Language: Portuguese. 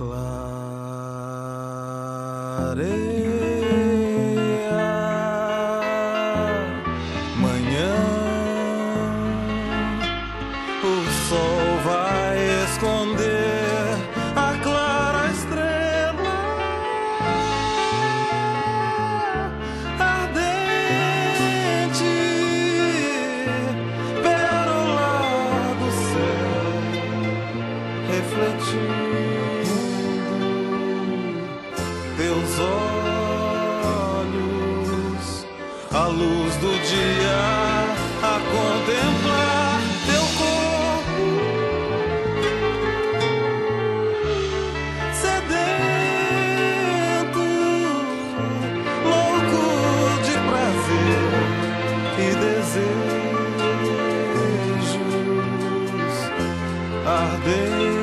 clareia manhã. O sol vai esconder a clara estrela ardente, pérola do céu refletir. meus olhos a luz do dia a contemplar teu corpo sedento, louco de prazer e desejos ardentes.